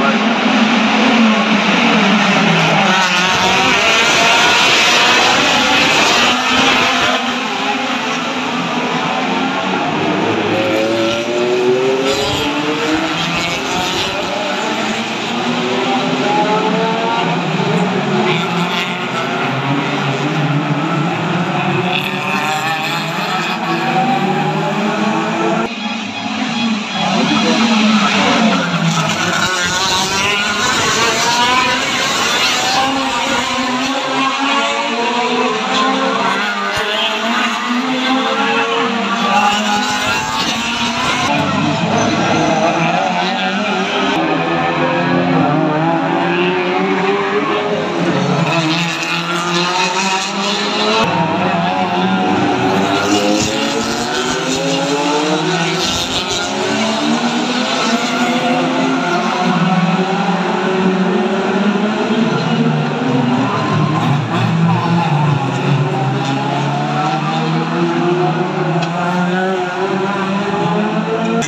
right.